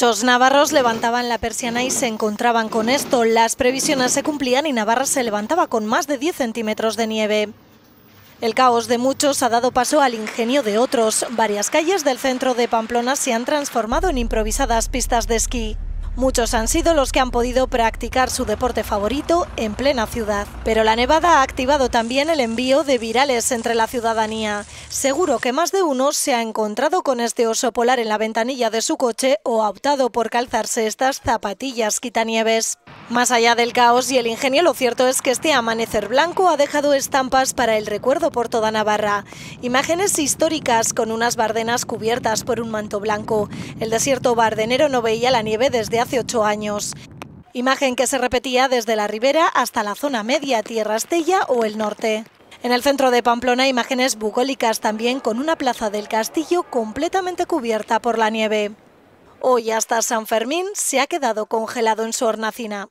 Muchos navarros levantaban la persiana y se encontraban con esto. Las previsiones se cumplían y Navarra se levantaba con más de 10 centímetros de nieve. El caos de muchos ha dado paso al ingenio de otros. Varias calles del centro de Pamplona se han transformado en improvisadas pistas de esquí. Muchos han sido los que han podido practicar su deporte favorito en plena ciudad. Pero la nevada ha activado también el envío de virales entre la ciudadanía. Seguro que más de uno se ha encontrado con este oso polar en la ventanilla de su coche o ha optado por calzarse estas zapatillas quitanieves. Más allá del caos y el ingenio, lo cierto es que este amanecer blanco ha dejado estampas para el recuerdo por toda Navarra. Imágenes históricas con unas bardenas cubiertas por un manto blanco. El desierto bardenero no veía la nieve desde hace ocho años. Imagen que se repetía desde la ribera hasta la zona media, Tierra Estella o el norte. En el centro de Pamplona, imágenes bucólicas también con una plaza del castillo completamente cubierta por la nieve. Hoy hasta San Fermín se ha quedado congelado en su hornacina.